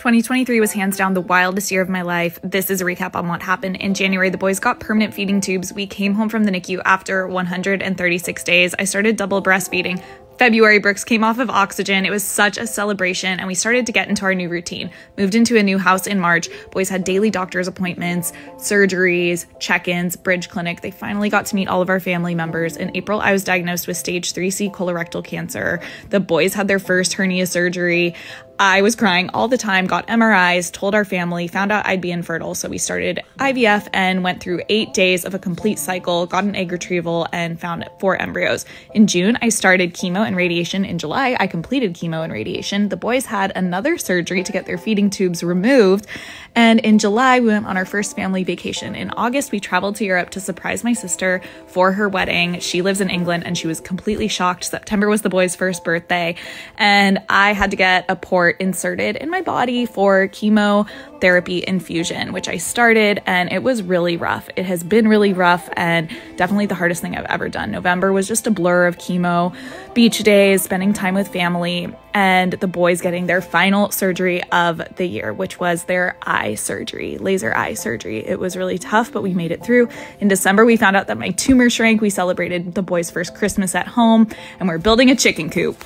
2023 was hands down the wildest year of my life. This is a recap on what happened in January. The boys got permanent feeding tubes. We came home from the NICU after 136 days. I started double breastfeeding. February, Brooks came off of oxygen. It was such a celebration, and we started to get into our new routine. Moved into a new house in March. Boys had daily doctor's appointments, surgeries, check ins, bridge clinic. They finally got to meet all of our family members. In April, I was diagnosed with stage 3C colorectal cancer. The boys had their first hernia surgery. I was crying all the time, got MRIs, told our family, found out I'd be infertile. So we started IVF and went through eight days of a complete cycle, got an egg retrieval, and found four embryos. In June, I started chemo and radiation. In July, I completed chemo and radiation. The boys had another surgery to get their feeding tubes removed. And in July, we went on our first family vacation. In August, we traveled to Europe to surprise my sister for her wedding. She lives in England and she was completely shocked. September was the boy's first birthday, and I had to get a port inserted in my body for chemotherapy infusion, which I started and it was really rough. It has been really rough and definitely the hardest thing I've ever done. November was just a blur of chemo, beach days, spending time with family, and the boys getting their final surgery of the year, which was their eye surgery, laser eye surgery. It was really tough, but we made it through. In December, we found out that my tumor shrank. We celebrated the boys' first Christmas at home, and we're building a chicken coop.